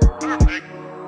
Perfect.